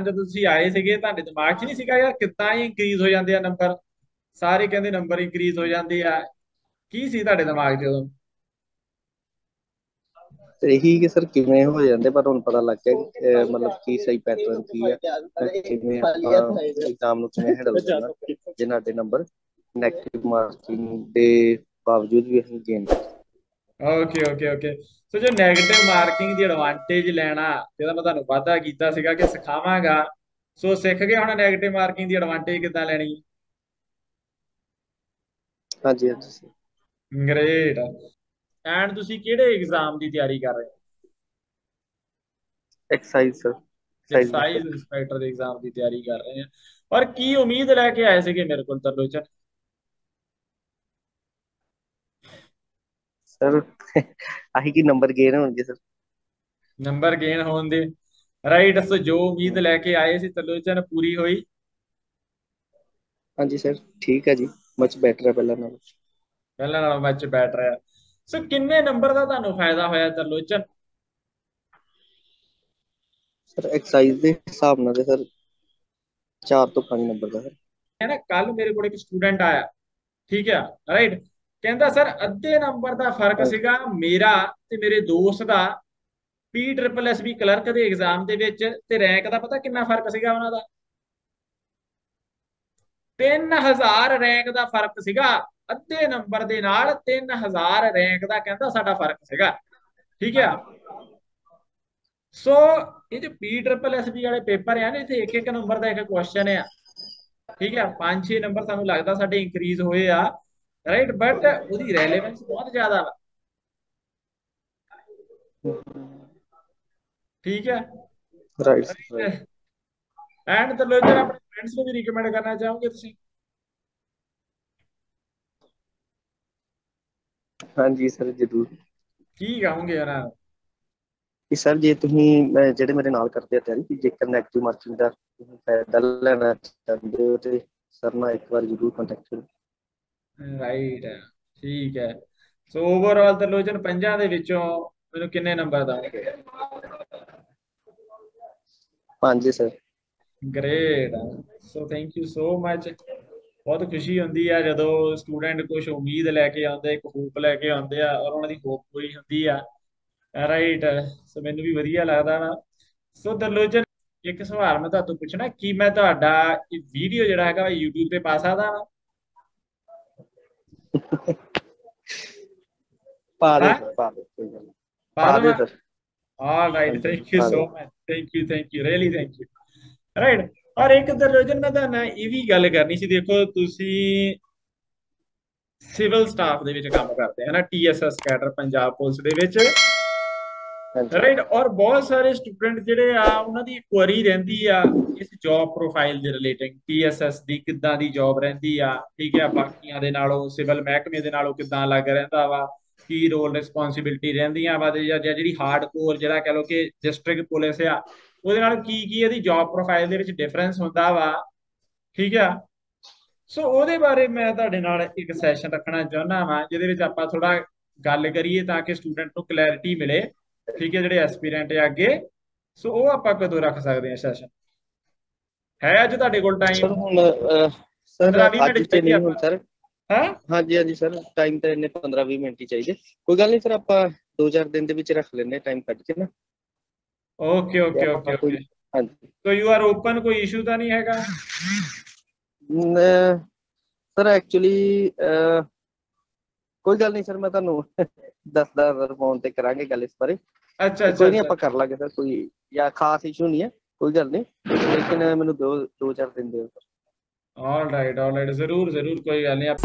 ਜਦੋਂ ਤੁਸੀਂ ਆਏ ਸੀਗੇ, ਤੁਹਾਡੇ ਦਿਮਾਗ 'ਚ ਨਹੀਂ ਸੀਗਾ ਯਾਰ ਕਿੱਦਾਂ ਹੀ ਇੰਕਰੀਜ਼ ਹੋ ਜਾਂਦੇ ਆ ਨੰਬਰ ਸਾਰੇ ਕਹਿੰਦੇ ਨੰਬਰ ਇੰਕਰੀਜ਼ ਹੋ ਜਾਂਦੇ ਆ। ਕੀ ਸੀ ਤੁਹਾਡੇ ਦਿਮਾਗ 'ਚ ਉਦੋਂ? ਤੇ ਇਹੀ ਕਿ ਸਰ ਕਿਵੇਂ ਹੋ ਜਾਂਦੇ, ਪਰ ਹੁਣ ਪਤਾ ਲੱਗ ਗਿਆ ਮਤਲਬ ਕੀ ਸਹੀ ਪੈਟਰਨ ਕੀ ਆ ਕਿਵੇਂ ਆਪਾਂ ਐਗਜ਼ਾਮ ਨੂੰ ਕਿਵੇਂ ਹੈਂਡਲ ਕਰਨਾ ਜੇ ਸਾਡੇ ਨੰਬਰ ਨੈਗੇਟਿਵ ਮਾਰਕਿੰਗ ਦੇ ਬਾਵਜੂਦ ਵੀ ਅਸੀਂ gain okay okay okay so ਜੋ 네ਗੇਟਿਵ ਮਾਰਕਿੰਗ ਦੀ ਐਡਵਾਂਟੇਜ ਲੈਣਾ ਜਿਹਦਾ ਮੈਂ ਤੁਹਾਨੂੰ ਵਾਅਦਾ ਕੀਤਾ ਸੀਗਾ ਕਿ ਸਿਖਾਵਾਂਗਾ। ਸੋ ਸਿੱਖ ਗਏ ਹੁਣ 네ਗੇਟਿਵ ਮਾਰਕਿੰਗ ਦੀ ਐਡਵਾਂਟੇਜ ਕਿੱਦਾਂ ਲੈਣੀ? ਹਾਂਜੀ ਹਾਂਜੀ ਗ੍ਰੇਟ ਐਂਡ ਤੁਸੀਂ ਕਿਹੜੇ ਐਗਜ਼ਾਮ ਦੀ ਤਿਆਰੀ ਕਰ ਰਹੇ ਹੋ? ਐਕਸਰਸਾਈਜ਼ ਸਰ ਐਕਸਾਈਜ਼ ਇੰਸਪੈਕਟਰ ਦੇ ਐਗਜ਼ਾਮ ਦੀ ਤਿਆਰੀ ਕਰ ਰਹੇ ਹਾਂ ਔਰ ਕੀ ਉਮੀਦ ਲੈ ਕੇ ਆਏ ਸੀਗੇ ਮੇਰੇ ਕੋਲ ਤਰਲੋਚਨ? ਸਰ ਆਹੀ ਕੀ ਨੰਬਰ ਗੇਨ ਹੋਣਗੇ ਸਰ? ਨੰਬਰ ਗੇਨ ਹੋਣ ਦੇ। ਰਾਈਟ ਸੋ ਜੋ ਉਮੀਦ ਲੈ ਕੇ ਆਏ ਸੀ ਤਰਲੋਚਨ ਪੂਰੀ ਹੋਈ? ਹਾਂਜੀ ਸਰ ਠੀਕ ਹੈ ਜੀ। ਮਚ ਬੈਟਰ ਹੈ ਪਹਿਲਾਂ ਨਾਲੋਂ। ਪਹਿਲਾਂ ਨਾਲੋਂ ਮੈਚ ਬੈਟ ਰਿਹਾ ਸੋ ਕਿੰਨੇ ਨੰਬਰ ਦਾ ਤੁਹਾਨੂੰ ਫਾਇਦਾ ਹੋਇਆ ਤਰਲੋਚਨ ਸਰ ਐਕਸਰਸਾਈਜ਼ ਦੇ ਹਿਸਾਬ ਨਾਲ ਤੇ ਸਰ 4 ਤੋਂ 5 ਨੰਬਰ ਦਾ ਸਰ। ਹੈ ਨਾ ਕੱਲ ਮੇਰੇ ਕੋਲ ਇੱਕ ਸਟੂਡੈਂਟ ਆਇਆ। ਠੀਕ ਆ? ਰਾਈਟ ਕਹਿੰਦਾ ਸਰ ਅੱਧੇ ਨੰਬਰ ਦਾ ਫ਼ਰਕ ਸੀਗਾ ਮੇਰਾ ਤੇ ਮੇਰੇ ਦੋਸਤ ਦਾ। P triple S B clerk ਦੇ ਐਗਜ਼ਾਮ ਦੇ ਵਿੱਚ ਤੇ ਰੈਂਕ ਦਾ ਪਤਾ ਕਿੰਨਾ ਫ਼ਰਕ ਸੀਗਾ ਉਹਨਾਂ ਦਾ? 3000 ਰੈਂਕ ਦਾ ਫ਼ਰਕ ਸੀਗਾ। ਅੱਧੇ ਨੰਬਰ ਦੇ ਨਾਲ 3000 ਰੈਂਕ ਦਾ ਕਹਿੰਦਾ ਸਾਡਾ ਫ਼ਰਕ ਸੀਗਾ। ਠੀਕ ਆ? ਸੋ ਇਹ ਜੋ ਪੀ ਟ੍ਰਿਪਲ ਐਸ ਬੀ ਵਾਲੇ ਪੇਪਰ ਆ ਨੇ ਇੱਥੇ ਇੱਕ ਇੱਕ ਨੰਬਰ ਦਾ ਇੱਕ ਕੁਐਸਚਨ ਆ। ਠੀਕ ਹੈ 5-6 ਨੰਬਰ ਸਾਨੂੰ ਲੱਗਦਾ ਸਾਡੇ ਇੰਕਰੀਜ਼ ਹੋਏ ਆ। ਰਾਈਟ ਬਟ ਉਹਦੀ ਰੈਲੇਵੈਂਸ ਬਹੁਤ ਜ਼ਿਆਦਾ ਵਾ। ਠੀਕ ਹੈ? ਰਾਈਟ ਐਂਡ ਤਰਲੋਚਨ ਆਪਣੇ ਫਰੈਂਡਸ ਨੂੰ ਵੀ ਰეკਮੈਂਡ ਕਰਨਾ ਚਾਹੋਗੇ ਤੁਸੀਂ? ਹਾਂਜੀ ਸਰ ਜ਼ਰੂਰ। ਕੀ ਕਹੋਗੇ ਨੂੰ? ਕਿ ਸਰ ਜੇ ਤੁਸੀਂ ਜਿਹੜੇ ਮੇਰੇ ਨਾਲ ਕਰਦੇ ਆ ਤਿਆਰੀ ਕਿ ਜੇਕਰ ਨੈਗੇਟਿਵ ਮਾਰਕਿੰਗ ਦਾ ਫਾਇਦਾ ਲੈਣਾ ਚਾਹੁੰਦੇ ਹੋ ਤੇ ਸਰ ਨਾਲ ਇੱਕ ਵਾਰ ਜ਼ਰੂਰ ਕੰਟੈਕਟ ਕਰੋ। ਰਾਈਟ ਠੀਕ ਹੈ। ਸੋ ਓਵਰਆਲ ਤਰਲੋਚਨ ਪੰਜਾਂ ਦੇ ਵਿੱਚੋਂ ਮੈਨੂੰ ਕਿੰਨੇ ਨੰਬਰ ਦੋਗੇ ਪੰਜ sir. Great so thank you so much ਬਹੁਤ ਖੁਸ਼ੀ ਹੁੰਦੀ ਆ ਜਦੋਂ ਸਟੂਡੈਂਟ ਕੁਝ ਉਮੀਦ ਲੈ ਕੇ ਆਉਂਦੇ ਇੱਕ ਹੋਪ ਲੈ ਕੇ ਆਉਂਦੇ ਆ ਔਰ ਉਹਨਾਂ ਦੀ ਹੋਪ ਪੂਰੀ ਹੁੰਦੀ ਆ। ਰਾਈਟ ਸੋ ਮੈਨੂੰ ਵੀ ਵਧੀਆ ਲੱਗਦਾ ਵਾ। ਸੋ ਦਰਲੋਚਨ ਇੱਕ ਸਵਾਲ ਮੈਂ ਤੁਹਾਨੂੰ ਪੁੱਛਣਾ ਕੀ ਮੈਂ ਤੁਹਾਡਾ ਇਹ ਵੀਡੀਓ ਜਿਹੜਾ ਹੈਗਾ YouTube ਤੇ ਪਾ ਸਕਦਾ ਵਾ? ਪਾ ਦੇ ਹੈਂ? ਸਰ ਪਾ ਦੇ ਕੋਈ ਗੱਲ ਨਹੀਂ ਪਾ ਪਾ ਦੇ ਦੇਵਾਂ ਸਰ ਆਲ ਰਾਈਟ ਹਾਂਜੀ, ਥੈਂਕ ਯੂ ਪਾ ਸੋ ਦਿਓ। Much thank you thank you really thank you right ਔਰ ਇੱਕ ਦਰਲੋਚਨ ਮੈਂ ਤੁਹਾਨੂੰ ਇਹ ਵੀ ਗੱਲ ਕਰਨੀ ਸੀ ਦੇਖੋ ਤੁਸੀਂ ਸਿਵਲ ਸਟਾਫ ਦੇ ਵਿੱਚ ਕੰਮ ਕਰਦੇ ਹੈ ਨਾ ਟੀਐਸਐਸ ਕੈਡਰ ਪੰਜਾਬ ਪੁਲਿਸ ਦੇ ਵਿੱਚ। ਰਾਈਟ ਔਰ ਬਹੁਤ ਸਾਰੇ ਸਟੂਡੈਂਟ ਜਿਹੜੇ ਆ, ਉਹਨਾਂ ਦੀ ਕੁਐਰੀ ਰਹਿੰਦੀ ਆ ਇਸ ਜੌਬ ਪ੍ਰੋਫਾਈਲ ਦੇ ਰਿਲੇਟਿੰਗ ਟੀਐਸਐਸ ਦੀ ਕਿੱਦਾਂ ਦੀ ਜੌਬ ਰਹਿੰਦੀ ਆ, ਠੀਕ ਹੈ ਬਾਕੀਆਂ ਦੇ ਨਾਲੋਂ, ਸਿਵਲ ਮਹਿਕਮੇ ਦੇ ਨਾਲੋਂ ਕਿੱਦਾਂ ਲੱਗ ਰਹਿੰਦਾ ਵਾ, ਕੀ ਰੋਲ ਰਿਸਪੌਂਸਿਬਿਲਟੀ ਰਹਿੰਦੀਆਂ ਵਾ ਜਾਂ ਜਿਹੜੀ ਹਾਰਡ ਕੋਰ ਜਿਹੜਾ ਕਹ ਲੋ ਕਿ ਡਿਸਟ੍ਰਿਕਟ ਪੁਲਿਸ ਆ, ਉਹਦੇ ਨਾਲ ਕੀ ਕੀ ਇਹਦੀ ਜੌਬ ਪ੍ਰੋਫਾਈਲ ਦੇ ਵਿੱਚ ਡਿਫਰੈਂਸ ਹੁੰਦਾ ਵਾ, ਠੀਕ ਆ? ਸੋ ਉਹਦੇ ਬਾਰੇ ਮੈਂ ਤੁਹਾਡੇ ਨਾਲ ਇੱਕ ਸੈਸ਼ਨ ਰੱਖਣਾ ਚਾਹੁੰਦਾ ਵਾਂ, ਜਿਹਦੇ ਵਿੱਚ ਆਪਾਂ ਥੋੜਾ ਗੱਲ ਕਰੀਏ ਤਾਂ ਕਿ ਸਟੂਡੈਂਟ ਨੂੰ ਕਲੈਰਿਟੀ ਮਿਲੇ। ਠੀਕ ਹੈ ਜਿਹੜੇ ਐਸਪੀਰੈਂਟ ਆ ਅੱਗੇ ਸੋ ਉਹ ਆਪਾਂ ਕਦੋਂ ਰੱਖ ਸਕਦੇ ਹਾਂ ਸੈਸ਼ਨ ਹੈ ਅੱਜ ਤੁਹਾਡੇ ਕੋਲ ਸਰ ਟਾਈਮ ਸਰ 15-20 ਅੱਜ ਤੇ ਨਹੀਂ ਹੁਣ ਸਰ। ਹੈ? ਹਾਂਜੀ ਹਾਂਜੀ ਸਰ ਟਾਈਮ ਤਾਂ ਇੰਨੇ 15 20 ਮਿੰਟ ਹੀ ਚਾਹੀਦੇ। ਕੋਈ ਗੱਲ ਨਹੀਂ ਸਰ ਆਪਾਂ 2-4 ਦਿਨ ਦੇ ਵਿੱਚ ਰੱਖ ਲੈਂਦੇ ਟਾਈਮ ਕੱਢ ਕੇ ਨਾ। ਓਕੇ ਓਕੇ ਓਕੇ ਹਾਂਜੀ। ਸੋ ਯੂ ਆਰ ਓਪਨ ਕੋਈ ਇਸ਼ੂ ਤਾਂ ਨਹੀਂ ਹੈਗਾ? ਸਰ ਐਕਚੁਅਲੀ ਕੋਈ ਗੱਲ ਨਹੀਂ ਸਰ ਮੈਂ ਤੁਹਾਨੂੰ ਦੱਸਦਾ ਸਰ ਫੋਨ ਤੇ ਕਰਾਂਗੇ ਗੱਲ ਇਸ ਬਾਰੇ। ਅੱਛਾ ਅੱਛਾ ਕੋਈ ਨਹੀਂ ਆਪਾਂ ਕਰ ਲਾਂਗੇ ਸਰ ਕੋਈ ਜਾਂ ਖਾਸ ਇਸ਼ੂ ਨਹੀਂ ਹੈ ਕੋਈ ਗੱਲ ਨਹੀਂ। ਲੇਕਿਨ ਮੈਨੂੰ ਦੋ ਦੋ ਚਾਰ ਦਿਨ ਦਿਓ ਆਲ ਰਾਈਟ ਆਲ ਰਾਈਟ ਜ਼ਰੂਰ ਜ਼ਰੂਰ ਕੋਈ ਗੱਲ ਨਹੀਂ। ਆਪ